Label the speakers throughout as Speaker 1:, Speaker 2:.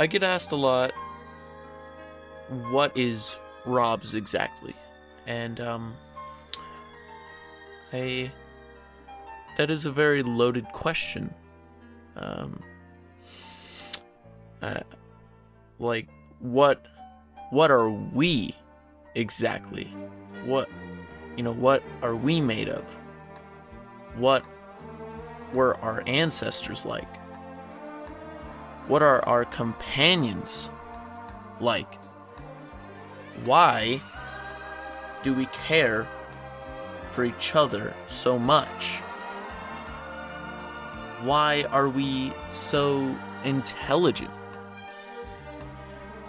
Speaker 1: I get asked a lot, what is Rabz exactly? And, um, I. That is a very loaded question. Um, uh, like, what. What are we exactly? What. You know, what are we made of? What were our ancestors like? What are our companions like? Why do we care for each other so much? Why are we so intelligent?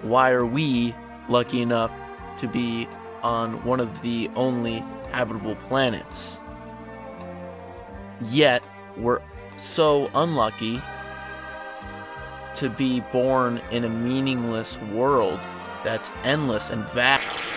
Speaker 1: Why are we lucky enough to be on one of the only habitable planets? Yet, we're so unlucky to be born in a meaningless world that's endless and vast.